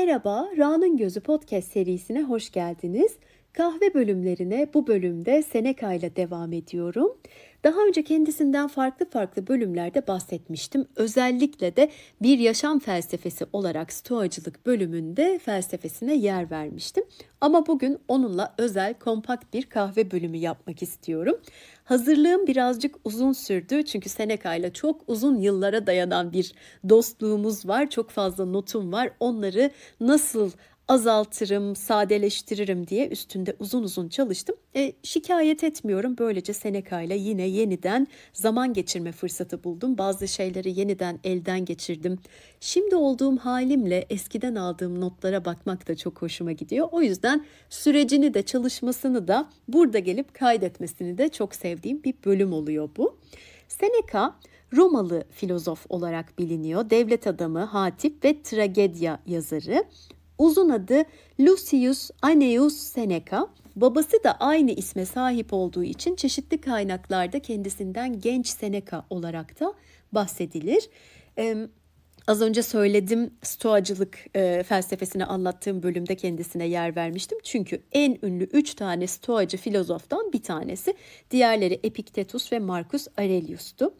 Merhaba, Ra'nın Gözü podcast serisine hoş geldiniz. Kahve bölümlerine bu bölümde Seneca ile devam ediyorum. Daha önce kendisinden farklı farklı bölümlerde bahsetmiştim. Özellikle de bir yaşam felsefesi olarak stoacılık bölümünde felsefesine yer vermiştim. Ama bugün onunla özel kompakt bir kahve bölümü yapmak istiyorum. Hazırlığım birazcık uzun sürdü çünkü Seneca ile çok uzun yıllara dayanan bir dostluğumuz var. Çok fazla notum var. Onları nasıl azaltırım, sadeleştiririm diye üstünde uzun uzun çalıştım. E, şikayet etmiyorum. Böylece Seneca ile yine yeniden zaman geçirme fırsatı buldum. Bazı şeyleri yeniden elden geçirdim. Şimdi olduğum halimle eskiden aldığım notlara bakmak da çok hoşuma gidiyor. O yüzden sürecini de çalışmasını da burada gelip kaydetmesini de çok sevdiğim bir bölüm oluyor bu. Seneca Romalı filozof olarak biliniyor. Devlet adamı, hatip ve tragedya yazarı. Uzun adı Lucius Anneus Seneca. Babası da aynı isme sahip olduğu için çeşitli kaynaklarda kendisinden genç Seneca olarak da bahsedilir. Ee, Az önce söyledim stoacılık e, felsefesini anlattığım bölümde kendisine yer vermiştim. Çünkü en ünlü üç tane stoacı filozoftan bir tanesi. Diğerleri Epiktetus ve Marcus Aurelius'tu.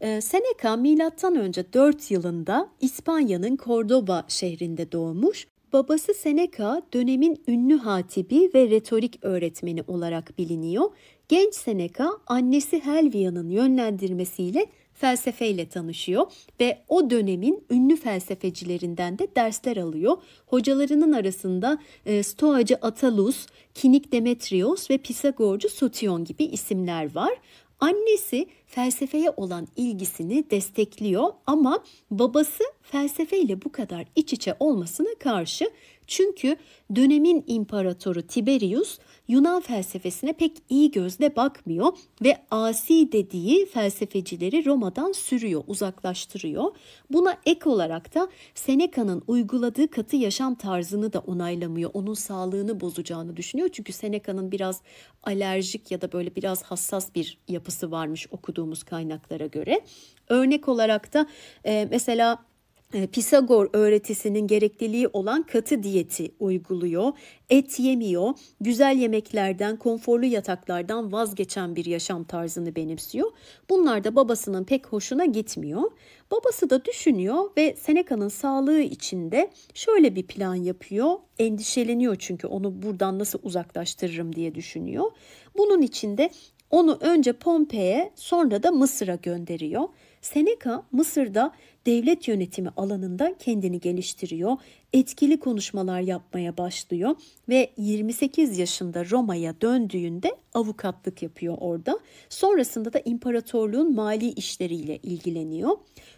E, Seneca milattan önce 4 yılında İspanya'nın Cordoba şehrinde doğmuş Babası Seneca dönemin ünlü hatibi ve retorik öğretmeni olarak biliniyor. Genç Seneca annesi Helvia'nın yönlendirmesiyle felsefeyle tanışıyor ve o dönemin ünlü felsefecilerinden de dersler alıyor. Hocalarının arasında e, Stoacı Atalus, Kinik Demetrios ve Pisagorcu Sotion gibi isimler var. Annesi felsefeye olan ilgisini destekliyor ama babası felsefeyle bu kadar iç içe olmasına karşı çünkü dönemin imparatoru Tiberius Yunan felsefesine pek iyi gözle bakmıyor ve asi dediği felsefecileri Roma'dan sürüyor, uzaklaştırıyor. Buna ek olarak da Seneca'nın uyguladığı katı yaşam tarzını da onaylamıyor. Onun sağlığını bozacağını düşünüyor. Çünkü Seneca'nın biraz alerjik ya da böyle biraz hassas bir yapısı varmış okuduğumuz kaynaklara göre. Örnek olarak da mesela Pisagor öğretisinin gerekliliği olan katı diyeti uyguluyor. Et yemiyor, güzel yemeklerden, konforlu yataklardan vazgeçen bir yaşam tarzını benimsiyor. Bunlar da babasının pek hoşuna gitmiyor. Babası da düşünüyor ve Seneca'nın sağlığı içinde şöyle bir plan yapıyor. Endişeleniyor çünkü onu buradan nasıl uzaklaştırırım diye düşünüyor. Bunun içinde onu önce Pompei'ye sonra da Mısır'a gönderiyor. Seneca Mısır'da devlet yönetimi alanında kendini geliştiriyor, etkili konuşmalar yapmaya başlıyor ve 28 yaşında Roma'ya döndüğünde avukatlık yapıyor orada. Sonrasında da imparatorluğun mali işleriyle ilgileniyor.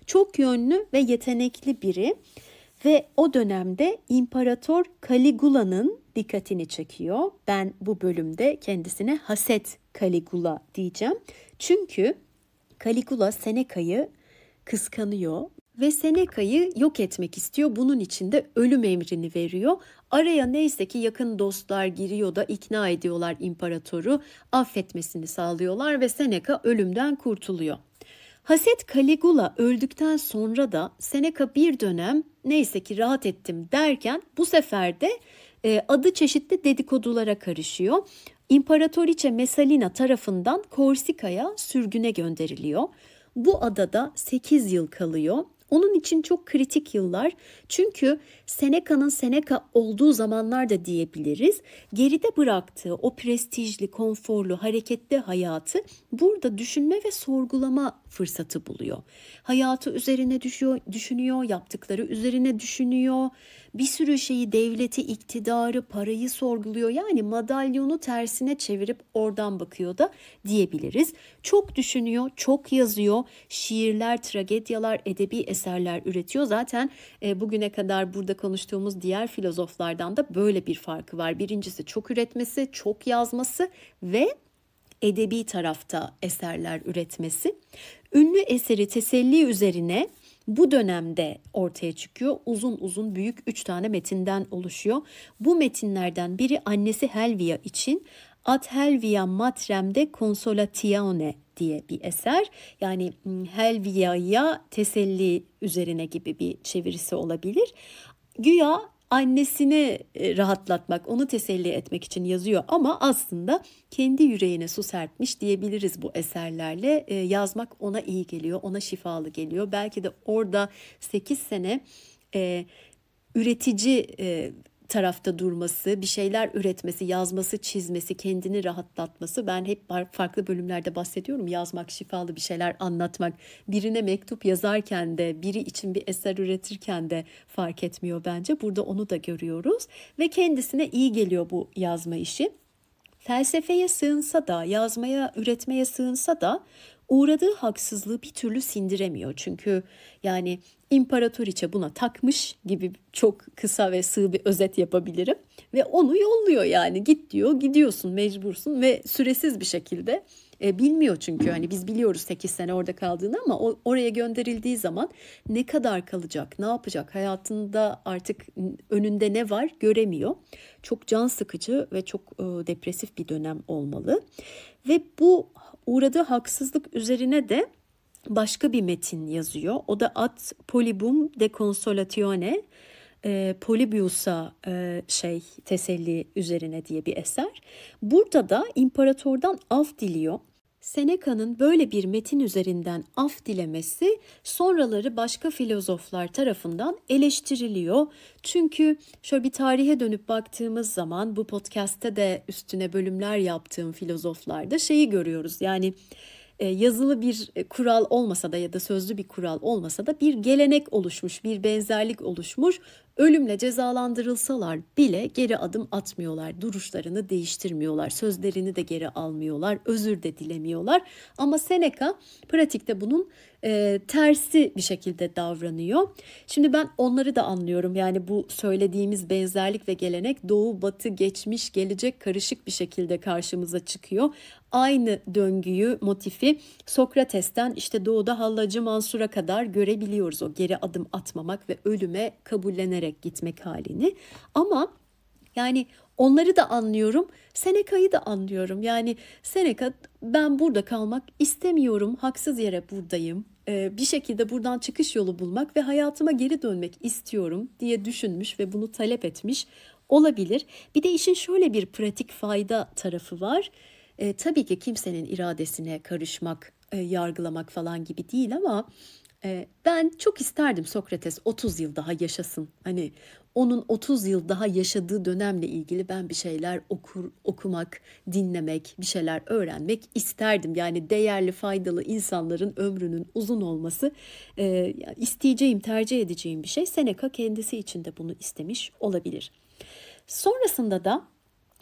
Çok yönlü ve yetenekli biri ve o dönemde İmparator Caligula'nın dikkatini çekiyor. Ben bu bölümde kendisine Haset Caligula diyeceğim. Çünkü Caligula Seneca'yı kıskanıyor ve Seneca'yı yok etmek istiyor. Bunun için de ölüm emrini veriyor. Araya neyse ki yakın dostlar giriyor da ikna ediyorlar imparatoru, affetmesini sağlıyorlar ve Seneca ölümden kurtuluyor. Haset Caligula öldükten sonra da Seneca bir dönem neyse ki rahat ettim derken bu sefer de e, adı çeşitli dedikodulara karışıyor. İmparatoriçe Messalina tarafından Korsika'ya sürgüne gönderiliyor. Bu adada 8 yıl kalıyor onun için çok kritik yıllar. Çünkü Seneca'nın Seneca olduğu zamanlar da diyebiliriz. Geride bıraktığı o prestijli, konforlu, hareketli hayatı burada düşünme ve sorgulama fırsatı buluyor. Hayatı üzerine düşüyor, düşünüyor, yaptıkları üzerine düşünüyor. Bir sürü şeyi, devleti, iktidarı, parayı sorguluyor. Yani madalyonu tersine çevirip oradan bakıyor da diyebiliriz. Çok düşünüyor, çok yazıyor. Şiirler, tragedyalar, edebi eserler üretiyor. Zaten e, bugüne kadar burada konuştuğumuz diğer filozoflardan da böyle bir farkı var. Birincisi çok üretmesi, çok yazması ve edebi tarafta eserler üretmesi. Ünlü eseri teselli üzerine bu dönemde ortaya çıkıyor. Uzun uzun büyük üç tane metinden oluşuyor. Bu metinlerden biri annesi Helvia için Ad Helvia Matrem'de Consolatione diye bir eser. Yani hmm, Helvia'ya teselli üzerine gibi bir çevirisi olabilir. Güya annesini e, rahatlatmak, onu teselli etmek için yazıyor ama aslında kendi yüreğine su serpmiş diyebiliriz bu eserlerle. E, yazmak ona iyi geliyor, ona şifalı geliyor. Belki de orada 8 sene e, üretici tarafta durması, bir şeyler üretmesi, yazması, çizmesi, kendini rahatlatması. Ben hep farklı bölümlerde bahsediyorum. Yazmak, şifalı bir şeyler anlatmak. Birine mektup yazarken de, biri için bir eser üretirken de fark etmiyor bence. Burada onu da görüyoruz ve kendisine iyi geliyor bu yazma işi. Felsefeye sığınsa da, yazmaya, üretmeye sığınsa da uğradığı haksızlığı bir türlü sindiremiyor. Çünkü yani imparatoriçe buna takmış gibi çok kısa ve sığ bir özet yapabilirim. Ve onu yolluyor yani git diyor gidiyorsun mecbursun ve süresiz bir şekilde e, bilmiyor çünkü hani biz biliyoruz 8 sene orada kaldığını ama o, oraya gönderildiği zaman ne kadar kalacak ne yapacak hayatında artık önünde ne var göremiyor. Çok can sıkıcı ve çok e, depresif bir dönem olmalı ve bu uğradığı haksızlık üzerine de başka bir metin yazıyor. O da Ad Polybum de Consolatione e, Polybius'a e, şey teselli üzerine diye bir eser. Burada da imparatordan af diliyor. Seneca'nın böyle bir metin üzerinden af dilemesi sonraları başka filozoflar tarafından eleştiriliyor. Çünkü şöyle bir tarihe dönüp baktığımız zaman bu podcast'te de üstüne bölümler yaptığım filozoflarda şeyi görüyoruz. Yani yazılı bir e, kural olmasa da ya da sözlü bir kural olmasa da bir gelenek oluşmuş, bir benzerlik oluşmuş. Ölümle cezalandırılsalar bile geri adım atmıyorlar, duruşlarını değiştirmiyorlar, sözlerini de geri almıyorlar, özür de dilemiyorlar. Ama Seneca pratikte bunun e, tersi bir şekilde davranıyor. Şimdi ben onları da anlıyorum. Yani bu söylediğimiz benzerlik ve gelenek doğu, batı, geçmiş, gelecek karışık bir şekilde karşımıza çıkıyor. Aynı döngüyü, motifi Sokrates'ten işte doğuda Hallacı Mansur'a kadar görebiliyoruz. O geri adım atmamak ve ölüme kabullenerek gitmek halini. Ama yani onları da anlıyorum. Seneca'yı da anlıyorum. Yani Seneca ben burada kalmak istemiyorum. Haksız yere buradayım. Ee, bir şekilde buradan çıkış yolu bulmak ve hayatıma geri dönmek istiyorum diye düşünmüş ve bunu talep etmiş olabilir. Bir de işin şöyle bir pratik fayda tarafı var. E, tabii ki kimsenin iradesine karışmak, e, yargılamak falan gibi değil ama e, ben çok isterdim Sokrates 30 yıl daha yaşasın. Hani onun 30 yıl daha yaşadığı dönemle ilgili ben bir şeyler okur, okumak, dinlemek, bir şeyler öğrenmek isterdim. Yani değerli, faydalı insanların ömrünün uzun olması e, isteyeceğim, tercih edeceğim bir şey. Seneca kendisi için de bunu istemiş olabilir. Sonrasında da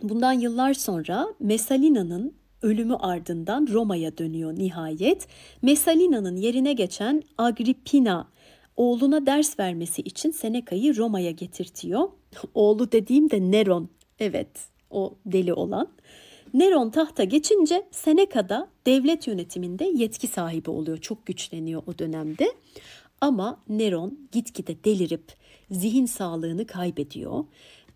bundan yıllar sonra Messalina'nın ölümü ardından Roma'ya dönüyor nihayet. Messalina'nın yerine geçen Agrippina oğluna ders vermesi için Seneca'yı Roma'ya getirtiyor. Oğlu dediğim de Neron. Evet, o deli olan. Neron tahta geçince Seneca da devlet yönetiminde yetki sahibi oluyor. Çok güçleniyor o dönemde. Ama Neron gitgide delirip zihin sağlığını kaybediyor.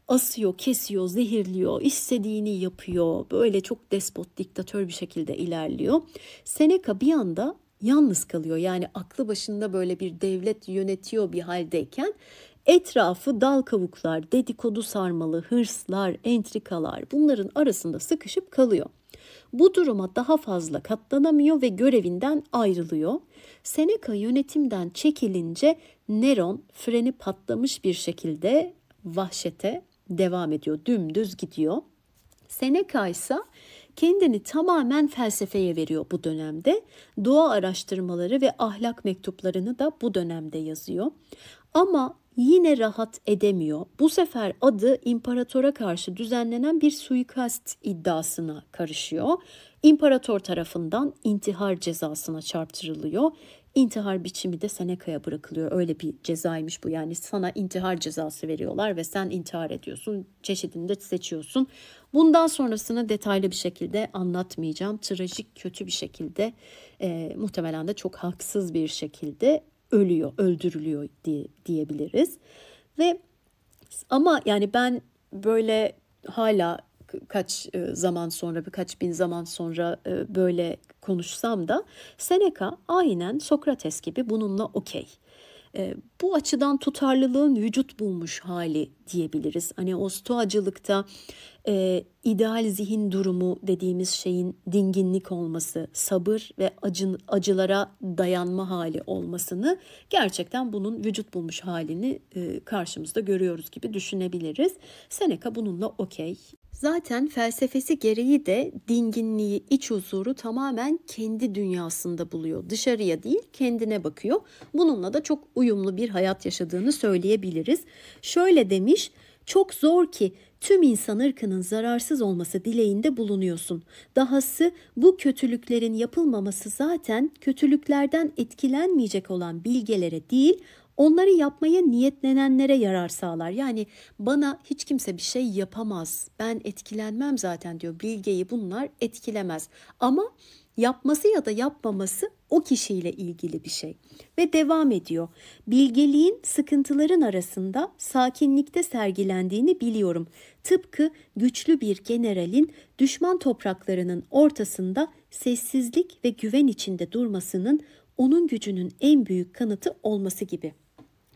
Asıyor, kesiyor, zehirliyor, istediğini yapıyor. Böyle çok despot, diktatör bir şekilde ilerliyor. Seneca bir anda yalnız kalıyor. Yani aklı başında böyle bir devlet yönetiyor bir haldeyken etrafı dal kavuklar, dedikodu sarmalı, hırslar, entrikalar bunların arasında sıkışıp kalıyor. Bu duruma daha fazla katlanamıyor ve görevinden ayrılıyor. Seneca yönetimden çekilince Neron freni patlamış bir şekilde vahşete devam ediyor. Dümdüz gidiyor. Seneca ise kendini tamamen felsefeye veriyor bu dönemde. Doğa araştırmaları ve ahlak mektuplarını da bu dönemde yazıyor. Ama yine rahat edemiyor. Bu sefer adı imparatora karşı düzenlenen bir suikast iddiasına karışıyor. İmparator tarafından intihar cezasına çarptırılıyor. İntihar biçimi de Seneca'ya bırakılıyor. Öyle bir cezaymış bu. Yani sana intihar cezası veriyorlar ve sen intihar ediyorsun. Çeşidini de seçiyorsun. Bundan sonrasını detaylı bir şekilde anlatmayacağım. Trajik, kötü bir şekilde, e, muhtemelen de çok haksız bir şekilde ölüyor, öldürülüyor diye, diyebiliriz. Ve ama yani ben böyle hala kaç e, zaman sonra birkaç bin zaman sonra e, böyle konuşsam da Seneca aynen Sokrates gibi bununla okey. E, bu açıdan tutarlılığın vücut bulmuş hali diyebiliriz. Hani o stoacılıkta e, ideal zihin durumu dediğimiz şeyin dinginlik olması, sabır ve acı, acılara dayanma hali olmasını gerçekten bunun vücut bulmuş halini e, karşımızda görüyoruz gibi düşünebiliriz. Seneca bununla okey. Zaten felsefesi gereği de dinginliği, iç huzuru tamamen kendi dünyasında buluyor. Dışarıya değil, kendine bakıyor. Bununla da çok uyumlu bir hayat yaşadığını söyleyebiliriz. Şöyle demiş, çok zor ki tüm insan ırkının zararsız olması dileğinde bulunuyorsun. Dahası bu kötülüklerin yapılmaması zaten kötülüklerden etkilenmeyecek olan bilgelere değil, onları yapmaya niyetlenenlere yarar sağlar. Yani bana hiç kimse bir şey yapamaz. Ben etkilenmem zaten diyor. Bilgeyi bunlar etkilemez. Ama yapması ya da yapmaması o kişiyle ilgili bir şey. Ve devam ediyor. Bilgeliğin sıkıntıların arasında sakinlikte sergilendiğini biliyorum. Tıpkı güçlü bir generalin düşman topraklarının ortasında sessizlik ve güven içinde durmasının onun gücünün en büyük kanıtı olması gibi.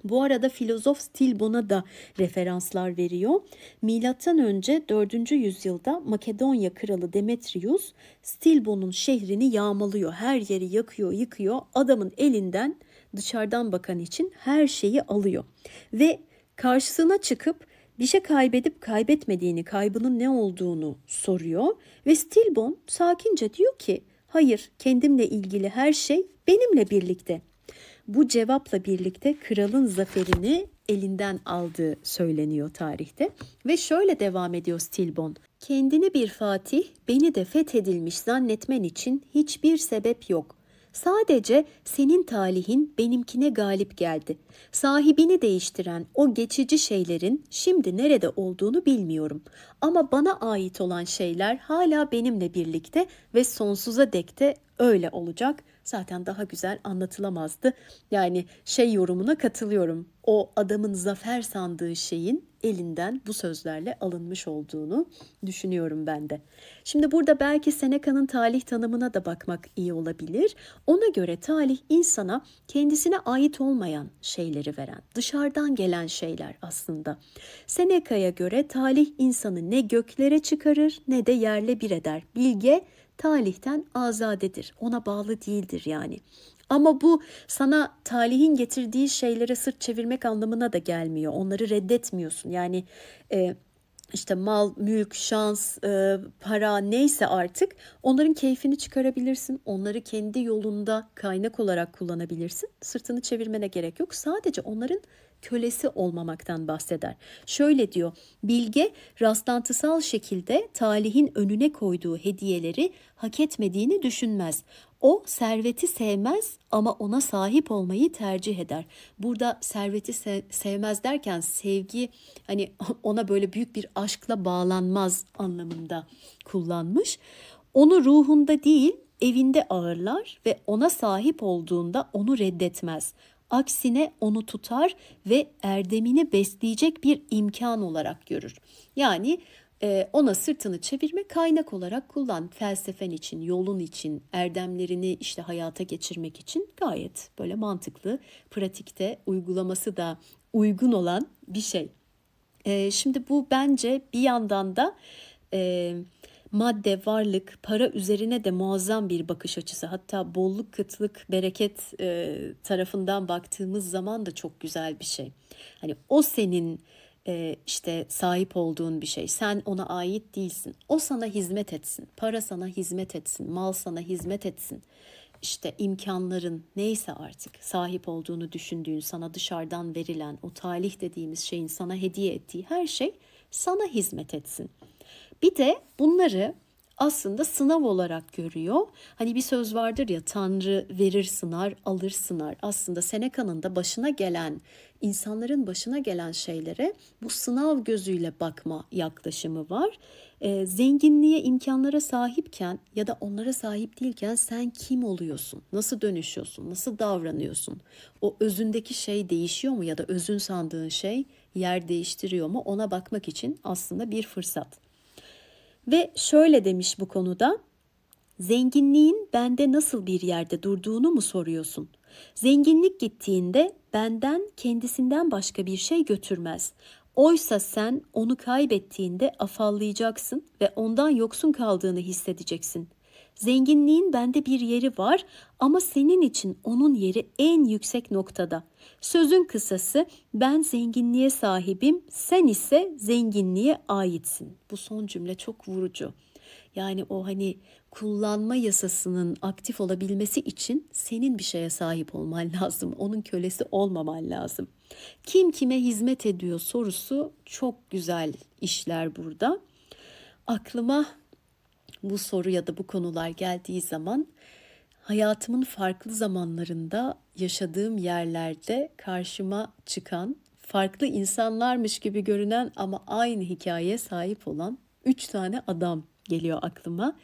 Bu arada filozof Stilbon'a da referanslar veriyor. Milattan önce 4. yüzyılda Makedonya kralı Demetrius Stilbon'un şehrini yağmalıyor. Her yeri yakıyor, yıkıyor. Adamın elinden dışarıdan bakan için her şeyi alıyor. Ve karşısına çıkıp bir şey kaybedip kaybetmediğini, kaybının ne olduğunu soruyor ve Stilbon sakince diyor ki hayır kendimle ilgili her şey benimle birlikte. Bu cevapla birlikte kralın zaferini elinden aldığı söyleniyor tarihte. Ve şöyle devam ediyor Stilbon. Kendini bir fatih, beni de fethedilmiş zannetmen için hiçbir sebep yok. Sadece senin talihin benimkine galip geldi. Sahibini değiştiren o geçici şeylerin şimdi nerede olduğunu bilmiyorum. Ama bana ait olan şeyler hala benimle birlikte ve sonsuza dek de öyle olacak zaten daha güzel anlatılamazdı. Yani şey yorumuna katılıyorum. O adamın zafer sandığı şeyin elinden bu sözlerle alınmış olduğunu düşünüyorum ben de. Şimdi burada belki Seneca'nın talih tanımına da bakmak iyi olabilir. Ona göre talih insana kendisine ait olmayan şeyleri veren, dışarıdan gelen şeyler aslında. Seneca'ya göre talih insanı ne göklere çıkarır ne de yerle bir eder. Bilge talihten azadedir. Ona bağlı değildir yani. Ama bu sana talihin getirdiği şeylere sırt çevirmek anlamına da gelmiyor. Onları reddetmiyorsun. Yani e, işte mal, mülk, şans, e, para neyse artık onların keyfini çıkarabilirsin. Onları kendi yolunda kaynak olarak kullanabilirsin. Sırtını çevirmene gerek yok. Sadece onların kölesi olmamaktan bahseder. Şöyle diyor, bilge rastlantısal şekilde talihin önüne koyduğu hediyeleri hak etmediğini düşünmez. O serveti sevmez ama ona sahip olmayı tercih eder. Burada serveti se- sevmez derken sevgi hani ona böyle büyük bir aşkla bağlanmaz anlamında kullanmış. Onu ruhunda değil evinde ağırlar ve ona sahip olduğunda onu reddetmez. Aksine onu tutar ve erdemini besleyecek bir imkan olarak görür. Yani ona sırtını çevirme kaynak olarak kullan. Felsefen için, yolun için, erdemlerini işte hayata geçirmek için gayet böyle mantıklı, pratikte uygulaması da uygun olan bir şey. E, şimdi bu bence bir yandan da e, madde, varlık, para üzerine de muazzam bir bakış açısı. Hatta bolluk, kıtlık, bereket e, tarafından baktığımız zaman da çok güzel bir şey. Hani o senin e, işte sahip olduğun bir şey. Sen ona ait değilsin. O sana hizmet etsin. Para sana hizmet etsin. Mal sana hizmet etsin. İşte imkanların neyse artık sahip olduğunu düşündüğün, sana dışarıdan verilen o talih dediğimiz şeyin sana hediye ettiği her şey sana hizmet etsin. Bir de bunları aslında sınav olarak görüyor. Hani bir söz vardır ya Tanrı verir sınar, alır sınar. Aslında Seneca'nın da başına gelen, insanların başına gelen şeylere bu sınav gözüyle bakma yaklaşımı var. E, zenginliğe, imkanlara sahipken ya da onlara sahip değilken sen kim oluyorsun? Nasıl dönüşüyorsun? Nasıl davranıyorsun? O özündeki şey değişiyor mu ya da özün sandığın şey yer değiştiriyor mu? Ona bakmak için aslında bir fırsat. Ve şöyle demiş bu konuda. Zenginliğin bende nasıl bir yerde durduğunu mu soruyorsun? Zenginlik gittiğinde benden kendisinden başka bir şey götürmez. Oysa sen onu kaybettiğinde afallayacaksın ve ondan yoksun kaldığını hissedeceksin. Zenginliğin bende bir yeri var ama senin için onun yeri en yüksek noktada. Sözün kısası ben zenginliğe sahibim, sen ise zenginliğe aitsin. Bu son cümle çok vurucu. Yani o hani kullanma yasasının aktif olabilmesi için senin bir şeye sahip olman lazım. Onun kölesi olmaman lazım. Kim kime hizmet ediyor sorusu çok güzel işler burada. Aklıma bu soru ya da bu konular geldiği zaman hayatımın farklı zamanlarında yaşadığım yerlerde karşıma çıkan farklı insanlarmış gibi görünen ama aynı hikayeye sahip olan üç tane adam geliyor aklıma.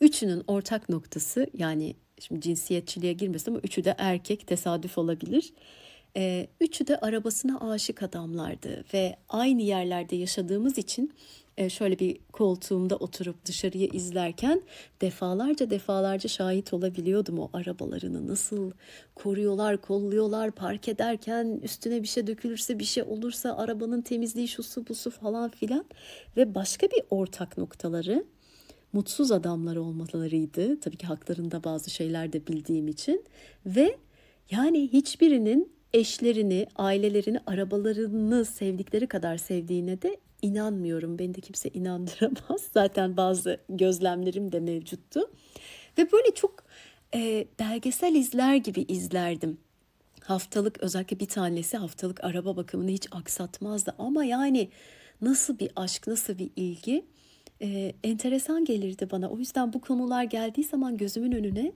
Üçünün ortak noktası yani şimdi cinsiyetçiliğe girmesin ama üçü de erkek tesadüf olabilir. Ee, üçü de arabasına aşık adamlardı ve aynı yerlerde yaşadığımız için şöyle bir koltuğumda oturup dışarıyı izlerken defalarca defalarca şahit olabiliyordum o arabalarını nasıl koruyorlar, kolluyorlar, park ederken üstüne bir şey dökülürse bir şey olursa arabanın temizliği şusu busu falan filan ve başka bir ortak noktaları mutsuz adamlar olmalarıydı. Tabii ki haklarında bazı şeyler de bildiğim için ve yani hiçbirinin eşlerini, ailelerini, arabalarını sevdikleri kadar sevdiğine de inanmıyorum. Beni de kimse inandıramaz. Zaten bazı gözlemlerim de mevcuttu. Ve böyle çok e, belgesel izler gibi izlerdim. Haftalık özellikle bir tanesi haftalık araba bakımını hiç aksatmazdı. Ama yani nasıl bir aşk, nasıl bir ilgi e, enteresan gelirdi bana. O yüzden bu konular geldiği zaman gözümün önüne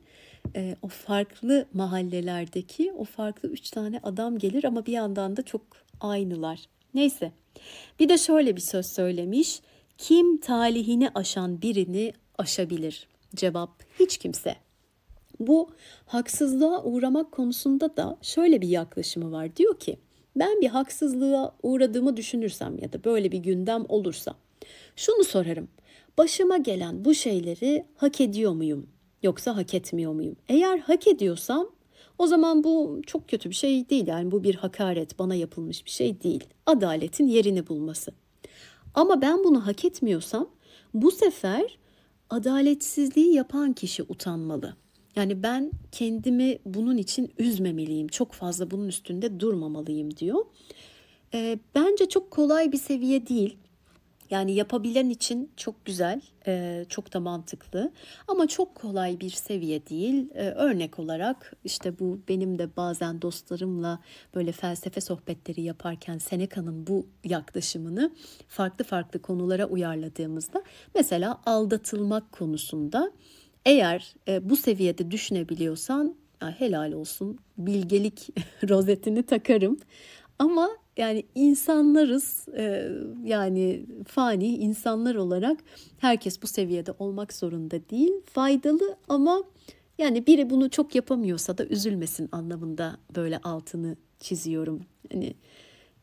e, o farklı mahallelerdeki o farklı üç tane adam gelir ama bir yandan da çok aynılar. Neyse bir de şöyle bir söz söylemiş. Kim talihini aşan birini aşabilir? Cevap hiç kimse. Bu haksızlığa uğramak konusunda da şöyle bir yaklaşımı var. Diyor ki ben bir haksızlığa uğradığımı düşünürsem ya da böyle bir gündem olursa şunu sorarım. Başıma gelen bu şeyleri hak ediyor muyum yoksa hak etmiyor muyum? Eğer hak ediyorsam o zaman bu çok kötü bir şey değil. Yani bu bir hakaret, bana yapılmış bir şey değil. Adaletin yerini bulması. Ama ben bunu hak etmiyorsam bu sefer adaletsizliği yapan kişi utanmalı. Yani ben kendimi bunun için üzmemeliyim. Çok fazla bunun üstünde durmamalıyım diyor. E, bence çok kolay bir seviye değil. Yani yapabilen için çok güzel, çok da mantıklı ama çok kolay bir seviye değil. Örnek olarak işte bu benim de bazen dostlarımla böyle felsefe sohbetleri yaparken Seneca'nın bu yaklaşımını farklı farklı konulara uyarladığımızda mesela aldatılmak konusunda eğer bu seviyede düşünebiliyorsan helal olsun bilgelik rozetini takarım. Ama yani insanlarız e, yani fani insanlar olarak herkes bu seviyede olmak zorunda değil. Faydalı ama yani biri bunu çok yapamıyorsa da üzülmesin anlamında böyle altını çiziyorum. Hani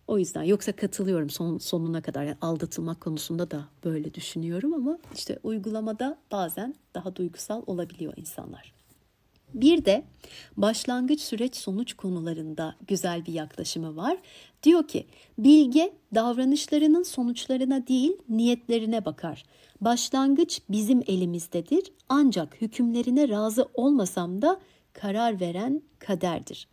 o yüzden yoksa katılıyorum son sonuna kadar yani aldatılmak konusunda da böyle düşünüyorum ama işte uygulamada bazen daha duygusal olabiliyor insanlar. Bir de başlangıç süreç sonuç konularında güzel bir yaklaşımı var. Diyor ki bilge davranışlarının sonuçlarına değil niyetlerine bakar. Başlangıç bizim elimizdedir ancak hükümlerine razı olmasam da karar veren kaderdir.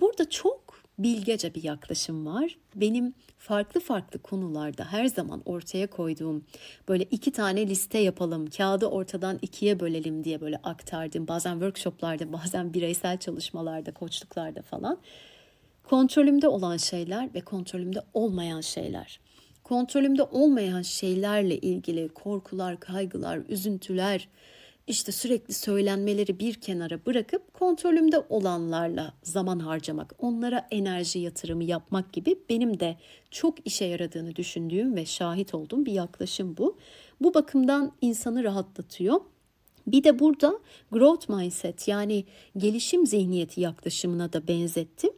Burada çok bilgece bir yaklaşım var. Benim farklı farklı konularda her zaman ortaya koyduğum böyle iki tane liste yapalım, kağıdı ortadan ikiye bölelim diye böyle aktardığım bazen workshoplarda, bazen bireysel çalışmalarda, koçluklarda falan kontrolümde olan şeyler ve kontrolümde olmayan şeyler. Kontrolümde olmayan şeylerle ilgili korkular, kaygılar, üzüntüler, işte sürekli söylenmeleri bir kenara bırakıp kontrolümde olanlarla zaman harcamak, onlara enerji yatırımı yapmak gibi benim de çok işe yaradığını düşündüğüm ve şahit olduğum bir yaklaşım bu. Bu bakımdan insanı rahatlatıyor. Bir de burada growth mindset yani gelişim zihniyeti yaklaşımına da benzettim.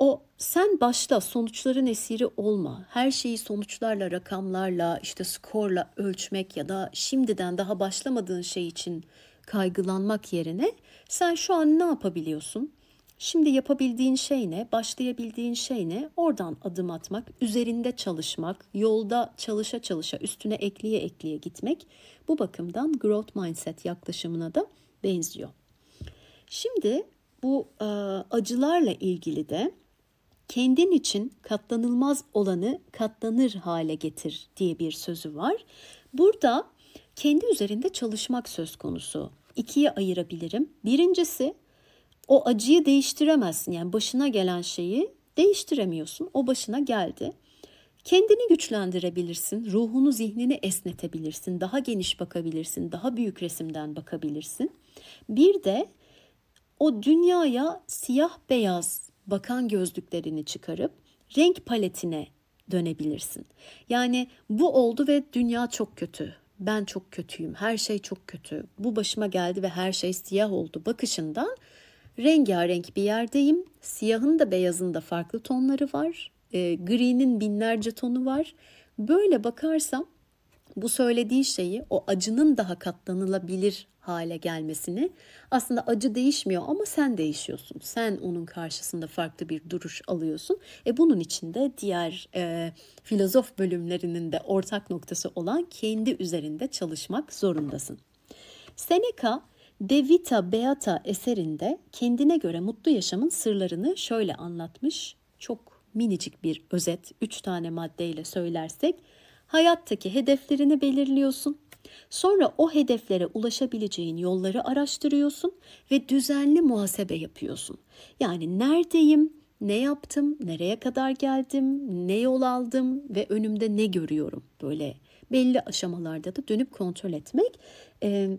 O sen başta sonuçların esiri olma. Her şeyi sonuçlarla, rakamlarla, işte skorla ölçmek ya da şimdiden daha başlamadığın şey için kaygılanmak yerine sen şu an ne yapabiliyorsun? Şimdi yapabildiğin şey ne? Başlayabildiğin şey ne? Oradan adım atmak, üzerinde çalışmak, yolda çalışa çalışa üstüne ekleye ekleye gitmek bu bakımdan growth mindset yaklaşımına da benziyor. Şimdi bu e, acılarla ilgili de kendin için katlanılmaz olanı katlanır hale getir diye bir sözü var. Burada kendi üzerinde çalışmak söz konusu. İkiye ayırabilirim. Birincisi o acıyı değiştiremezsin. Yani başına gelen şeyi değiştiremiyorsun. O başına geldi. Kendini güçlendirebilirsin, ruhunu, zihnini esnetebilirsin, daha geniş bakabilirsin, daha büyük resimden bakabilirsin. Bir de o dünyaya siyah beyaz bakan gözlüklerini çıkarıp renk paletine dönebilirsin. Yani bu oldu ve dünya çok kötü. Ben çok kötüyüm. Her şey çok kötü. Bu başıma geldi ve her şey siyah oldu bakışından rengarenk bir yerdeyim. Siyahın da beyazın da farklı tonları var. E, gri'nin binlerce tonu var. Böyle bakarsam bu söylediği şeyi o acının daha katlanılabilir hale gelmesini aslında acı değişmiyor ama sen değişiyorsun. Sen onun karşısında farklı bir duruş alıyorsun. E bunun içinde diğer e, filozof bölümlerinin de ortak noktası olan kendi üzerinde çalışmak zorundasın. Seneca De Vita Beata eserinde kendine göre mutlu yaşamın sırlarını şöyle anlatmış. Çok minicik bir özet, üç tane maddeyle söylersek hayattaki hedeflerini belirliyorsun. Sonra o hedeflere ulaşabileceğin yolları araştırıyorsun ve düzenli muhasebe yapıyorsun. Yani neredeyim, ne yaptım, nereye kadar geldim, ne yol aldım ve önümde ne görüyorum böyle belli aşamalarda da dönüp kontrol etmek. Ee,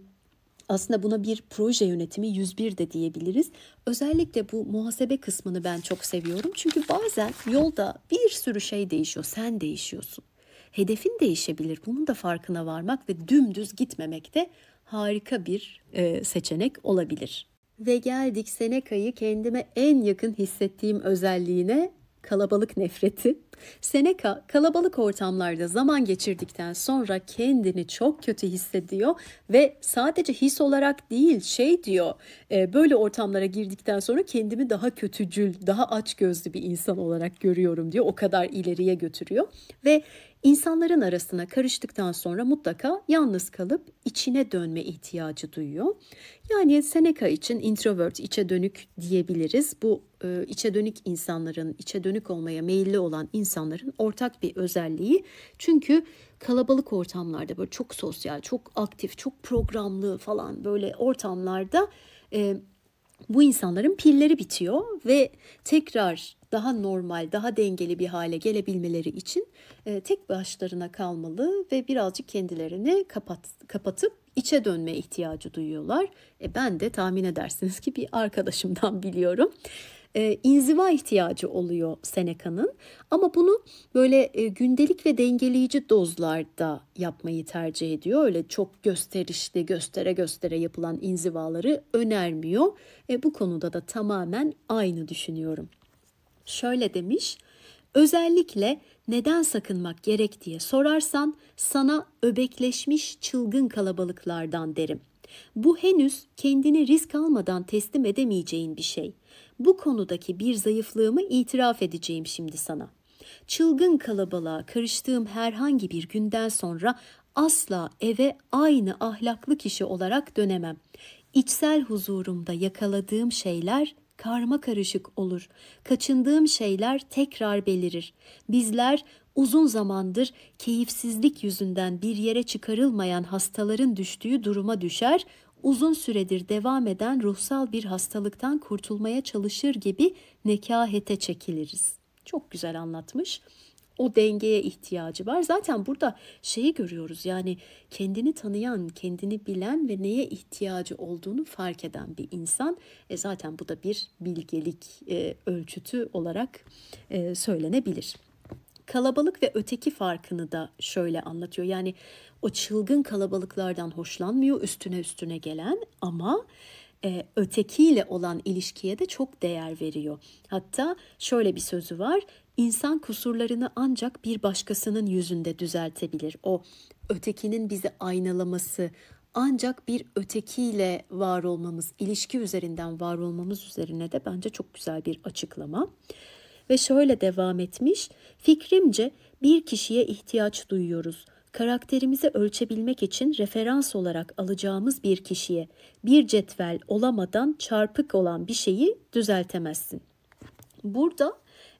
aslında buna bir proje yönetimi 101 de diyebiliriz. Özellikle bu muhasebe kısmını ben çok seviyorum. Çünkü bazen yolda bir sürü şey değişiyor. Sen değişiyorsun. Hedefin değişebilir. Bunun da farkına varmak ve dümdüz gitmemek de harika bir e, seçenek olabilir. Ve geldik Seneca'yı kendime en yakın hissettiğim özelliğine kalabalık nefreti. Seneca kalabalık ortamlarda zaman geçirdikten sonra kendini çok kötü hissediyor ve sadece his olarak değil şey diyor e, böyle ortamlara girdikten sonra kendimi daha kötücül, daha aç gözlü bir insan olarak görüyorum diyor. O kadar ileriye götürüyor ve İnsanların arasına karıştıktan sonra mutlaka yalnız kalıp içine dönme ihtiyacı duyuyor. Yani Seneca için introvert, içe dönük diyebiliriz. Bu e, içe dönük insanların, içe dönük olmaya meyilli olan insanların ortak bir özelliği. Çünkü kalabalık ortamlarda böyle çok sosyal, çok aktif, çok programlı falan böyle ortamlarda e, bu insanların pilleri bitiyor ve tekrar daha normal, daha dengeli bir hale gelebilmeleri için e, tek başlarına kalmalı ve birazcık kendilerini kapat, kapatıp içe dönme ihtiyacı duyuyorlar. E, ben de tahmin edersiniz ki bir arkadaşımdan biliyorum e, inziva ihtiyacı oluyor Seneca'nın. Ama bunu böyle e, gündelik ve dengeleyici dozlarda yapmayı tercih ediyor. Öyle çok gösterişli, göstere göstere yapılan inzivaları önermiyor. E, bu konuda da tamamen aynı düşünüyorum. Şöyle demiş, özellikle neden sakınmak gerek diye sorarsan sana öbekleşmiş çılgın kalabalıklardan derim. Bu henüz kendini risk almadan teslim edemeyeceğin bir şey. Bu konudaki bir zayıflığımı itiraf edeceğim şimdi sana. Çılgın kalabalığa karıştığım herhangi bir günden sonra asla eve aynı ahlaklı kişi olarak dönemem. İçsel huzurumda yakaladığım şeyler karma karışık olur. Kaçındığım şeyler tekrar belirir. Bizler uzun zamandır keyifsizlik yüzünden bir yere çıkarılmayan hastaların düştüğü duruma düşer, uzun süredir devam eden ruhsal bir hastalıktan kurtulmaya çalışır gibi nekahete çekiliriz. Çok güzel anlatmış. O dengeye ihtiyacı var. Zaten burada şeyi görüyoruz yani kendini tanıyan, kendini bilen ve neye ihtiyacı olduğunu fark eden bir insan. E zaten bu da bir bilgelik e, ölçütü olarak e, söylenebilir kalabalık ve öteki farkını da şöyle anlatıyor. Yani o çılgın kalabalıklardan hoşlanmıyor üstüne üstüne gelen ama e, ötekiyle olan ilişkiye de çok değer veriyor. Hatta şöyle bir sözü var. İnsan kusurlarını ancak bir başkasının yüzünde düzeltebilir. O ötekinin bizi aynalaması, ancak bir ötekiyle var olmamız, ilişki üzerinden var olmamız üzerine de bence çok güzel bir açıklama. Ve şöyle devam etmiş. Fikrimce bir kişiye ihtiyaç duyuyoruz. Karakterimizi ölçebilmek için referans olarak alacağımız bir kişiye bir cetvel olamadan çarpık olan bir şeyi düzeltemezsin. Burada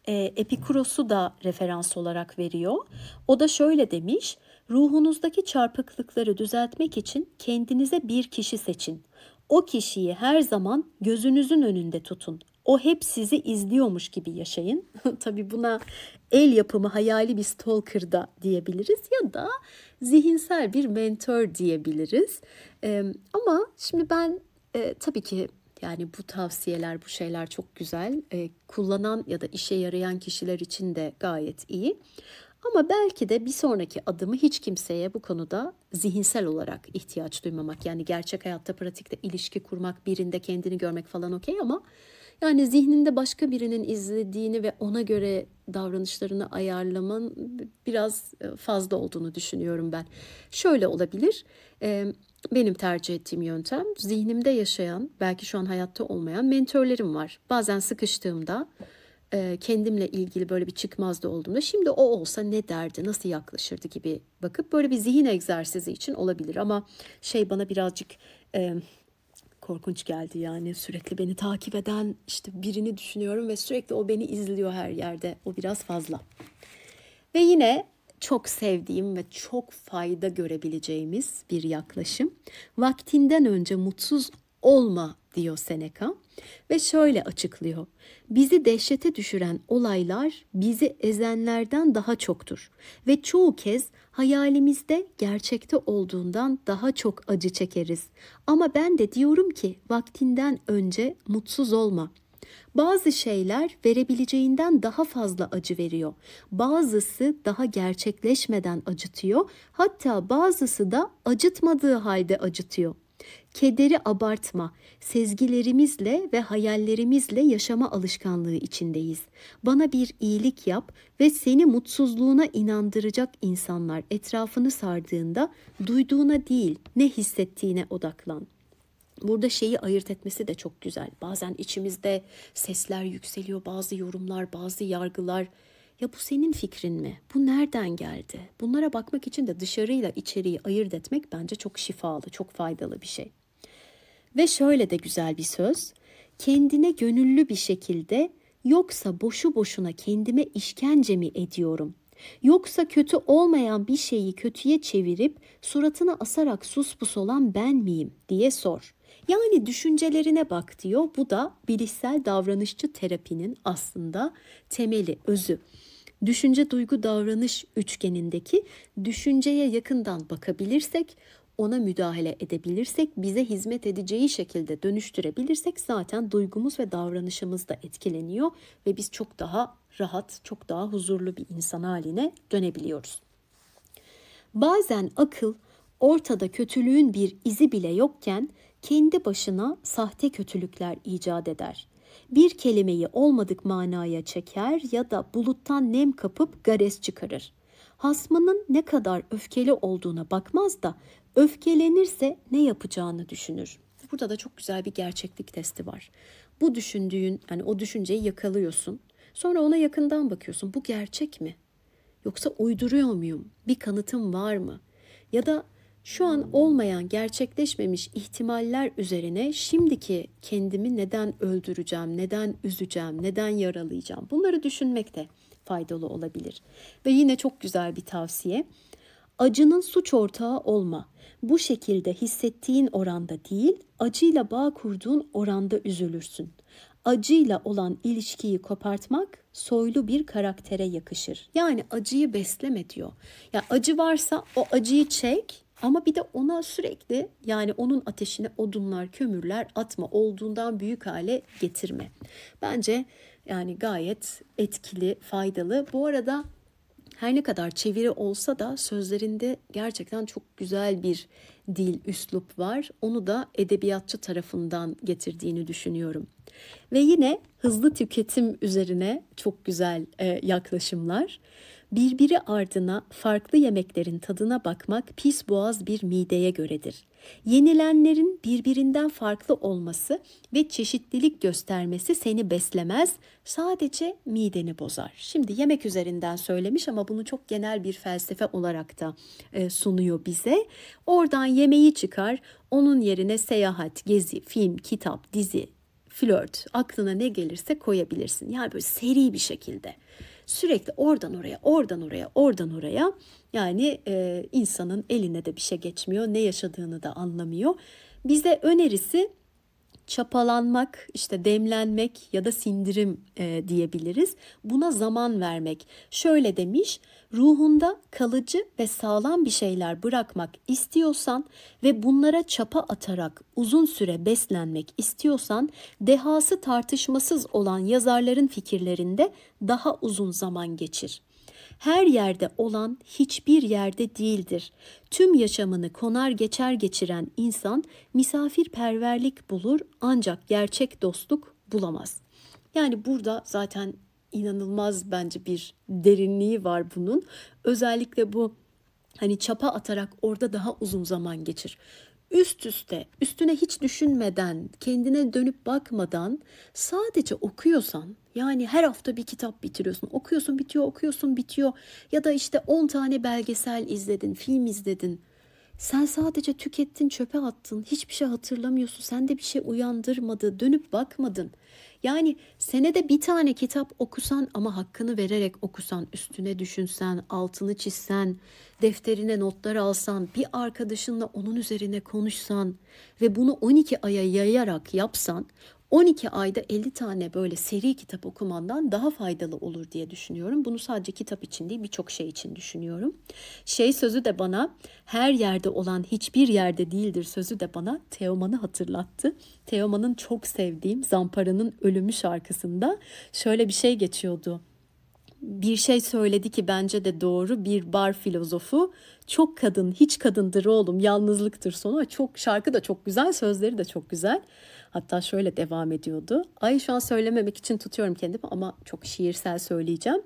e, Epikuros'u da referans olarak veriyor. O da şöyle demiş. Ruhunuzdaki çarpıklıkları düzeltmek için kendinize bir kişi seçin. O kişiyi her zaman gözünüzün önünde tutun. O hep sizi izliyormuş gibi yaşayın. Tabii buna el yapımı hayali bir stalker da diyebiliriz ya da zihinsel bir mentor diyebiliriz. Ee, ama şimdi ben e, tabii ki yani bu tavsiyeler, bu şeyler çok güzel. E, kullanan ya da işe yarayan kişiler için de gayet iyi. Ama belki de bir sonraki adımı hiç kimseye bu konuda zihinsel olarak ihtiyaç duymamak. Yani gerçek hayatta pratikte ilişki kurmak, birinde kendini görmek falan okey ama yani zihninde başka birinin izlediğini ve ona göre davranışlarını ayarlaman biraz e, fazla olduğunu düşünüyorum ben. Şöyle olabilir. Benim tercih ettiğim yöntem zihnimde yaşayan, belki şu an hayatta olmayan mentörlerim var. Bazen sıkıştığımda kendimle ilgili böyle bir çıkmazda olduğumda şimdi o olsa ne derdi, nasıl yaklaşırdı gibi bakıp böyle bir zihin egzersizi için olabilir. Ama şey bana birazcık e, korkunç geldi yani sürekli beni takip eden işte birini düşünüyorum ve sürekli o beni izliyor her yerde. O biraz fazla. Ve yine çok sevdiğim ve çok fayda görebileceğimiz bir yaklaşım. Vaktinden önce mutsuz olma diyor Seneca ve şöyle açıklıyor. Bizi dehşete düşüren olaylar bizi ezenlerden daha çoktur ve çoğu kez hayalimizde gerçekte olduğundan daha çok acı çekeriz. Ama ben de diyorum ki vaktinden önce mutsuz olma. Bazı şeyler verebileceğinden daha fazla acı veriyor. Bazısı daha gerçekleşmeden acıtıyor. Hatta bazısı da acıtmadığı halde acıtıyor. Kederi abartma. Sezgilerimizle ve hayallerimizle yaşama alışkanlığı içindeyiz. Bana bir iyilik yap ve seni mutsuzluğuna inandıracak insanlar etrafını sardığında duyduğuna değil, ne hissettiğine odaklan. Burada şeyi ayırt etmesi de çok güzel. Bazen içimizde sesler yükseliyor, bazı yorumlar, bazı yargılar. Ya bu senin fikrin mi? Bu nereden geldi? Bunlara bakmak için de dışarıyla içeriği ayırt etmek bence çok şifalı, çok faydalı bir şey. Ve şöyle de güzel bir söz. Kendine gönüllü bir şekilde yoksa boşu boşuna kendime işkence mi ediyorum? Yoksa kötü olmayan bir şeyi kötüye çevirip suratına asarak sus pus olan ben miyim diye sor. Yani düşüncelerine bak diyor. Bu da bilişsel davranışçı terapinin aslında temeli, özü. Düşünce duygu davranış üçgenindeki düşünceye yakından bakabilirsek ona müdahale edebilirsek, bize hizmet edeceği şekilde dönüştürebilirsek zaten duygumuz ve davranışımız da etkileniyor ve biz çok daha rahat, çok daha huzurlu bir insan haline dönebiliyoruz. Bazen akıl ortada kötülüğün bir izi bile yokken kendi başına sahte kötülükler icat eder. Bir kelimeyi olmadık manaya çeker ya da buluttan nem kapıp gares çıkarır. Hasmının ne kadar öfkeli olduğuna bakmaz da öfkelenirse ne yapacağını düşünür. Burada da çok güzel bir gerçeklik testi var. Bu düşündüğün, yani o düşünceyi yakalıyorsun. Sonra ona yakından bakıyorsun. Bu gerçek mi? Yoksa uyduruyor muyum? Bir kanıtım var mı? Ya da şu an olmayan, gerçekleşmemiş ihtimaller üzerine şimdiki kendimi neden öldüreceğim, neden üzeceğim, neden yaralayacağım? Bunları düşünmek de faydalı olabilir. Ve yine çok güzel bir tavsiye. Acının suç ortağı olma. Bu şekilde hissettiğin oranda değil, acıyla bağ kurduğun oranda üzülürsün. Acıyla olan ilişkiyi kopartmak soylu bir karaktere yakışır. Yani acıyı besleme diyor. Ya acı varsa o acıyı çek ama bir de ona sürekli yani onun ateşine odunlar, kömürler atma, olduğundan büyük hale getirme. Bence yani gayet etkili, faydalı. Bu arada her ne kadar çeviri olsa da sözlerinde gerçekten çok güzel bir dil, üslup var. Onu da edebiyatçı tarafından getirdiğini düşünüyorum. Ve yine hızlı tüketim üzerine çok güzel e, yaklaşımlar. Birbiri ardına farklı yemeklerin tadına bakmak pis boğaz bir mideye göredir. Yenilenlerin birbirinden farklı olması ve çeşitlilik göstermesi seni beslemez, sadece mideni bozar. Şimdi yemek üzerinden söylemiş ama bunu çok genel bir felsefe olarak da e, sunuyor bize. Oradan yemeği çıkar, onun yerine seyahat, gezi, film, kitap, dizi, flört, aklına ne gelirse koyabilirsin. Yani böyle seri bir şekilde. Sürekli oradan oraya, oradan oraya, oradan oraya. Yani e, insanın eline de bir şey geçmiyor, ne yaşadığını da anlamıyor. Bize önerisi çapalanmak, işte demlenmek ya da sindirim e, diyebiliriz. Buna zaman vermek. Şöyle demiş, ruhunda kalıcı ve sağlam bir şeyler bırakmak istiyorsan ve bunlara çapa atarak uzun süre beslenmek istiyorsan dehası tartışmasız olan yazarların fikirlerinde daha uzun zaman geçir her yerde olan hiçbir yerde değildir. Tüm yaşamını konar geçer geçiren insan misafirperverlik bulur ancak gerçek dostluk bulamaz. Yani burada zaten inanılmaz bence bir derinliği var bunun. Özellikle bu hani çapa atarak orada daha uzun zaman geçir üst üste, üstüne hiç düşünmeden, kendine dönüp bakmadan sadece okuyorsan, yani her hafta bir kitap bitiriyorsun, okuyorsun bitiyor, okuyorsun bitiyor ya da işte 10 tane belgesel izledin, film izledin. Sen sadece tükettin, çöpe attın, hiçbir şey hatırlamıyorsun, sende bir şey uyandırmadı, dönüp bakmadın. Yani senede bir tane kitap okusan ama hakkını vererek okusan, üstüne düşünsen, altını çizsen, defterine notlar alsan, bir arkadaşınla onun üzerine konuşsan ve bunu 12 aya yayarak yapsan 12 ayda 50 tane böyle seri kitap okumandan daha faydalı olur diye düşünüyorum. Bunu sadece kitap için değil birçok şey için düşünüyorum. Şey sözü de bana her yerde olan hiçbir yerde değildir sözü de bana Teoman'ı hatırlattı. Teoman'ın çok sevdiğim Zampara'nın Ölümü şarkısında şöyle bir şey geçiyordu bir şey söyledi ki bence de doğru bir bar filozofu çok kadın hiç kadındır oğlum yalnızlıktır sonu çok şarkı da çok güzel sözleri de çok güzel hatta şöyle devam ediyordu ay şu an söylememek için tutuyorum kendimi ama çok şiirsel söyleyeceğim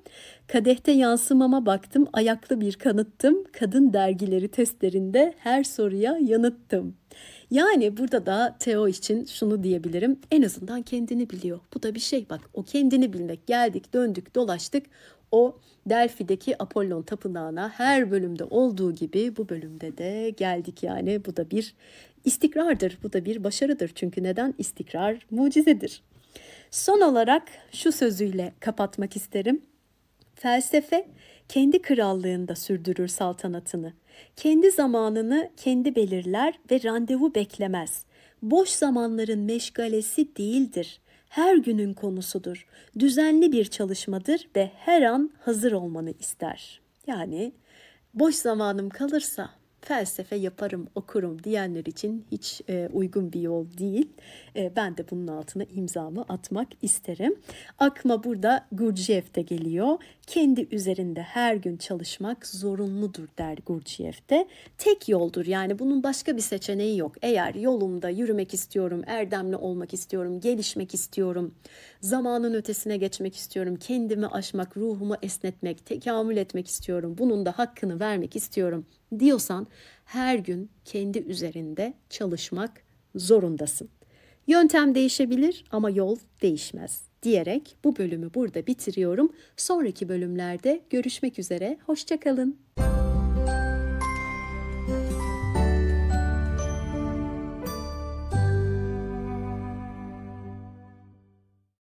kadehte yansımama baktım ayaklı bir kanıttım kadın dergileri testlerinde her soruya yanıttım yani burada da Teo için şunu diyebilirim. En azından kendini biliyor. Bu da bir şey bak. O kendini bilmek. Geldik, döndük, dolaştık. O Delphi'deki Apollon tapınağına her bölümde olduğu gibi bu bölümde de geldik yani. Bu da bir istikrardır. Bu da bir başarıdır. Çünkü neden? istikrar mucizedir. Son olarak şu sözüyle kapatmak isterim. Felsefe kendi krallığında sürdürür saltanatını. Kendi zamanını kendi belirler ve randevu beklemez. Boş zamanların meşgalesi değildir. Her günün konusudur. Düzenli bir çalışmadır ve her an hazır olmanı ister. Yani boş zamanım kalırsa felsefe yaparım, okurum diyenler için hiç e, uygun bir yol değil. E, ben de bunun altına imzamı atmak isterim. Akma burada Gurdjieff de geliyor. Kendi üzerinde her gün çalışmak zorunludur der Gurdjieff de. Tek yoldur yani bunun başka bir seçeneği yok. Eğer yolumda yürümek istiyorum, erdemli olmak istiyorum, gelişmek istiyorum, zamanın ötesine geçmek istiyorum, kendimi aşmak, ruhumu esnetmek, tekamül etmek istiyorum, bunun da hakkını vermek istiyorum diyorsan her gün kendi üzerinde çalışmak zorundasın. Yöntem değişebilir ama yol değişmez diyerek bu bölümü burada bitiriyorum. Sonraki bölümlerde görüşmek üzere. Hoşçakalın.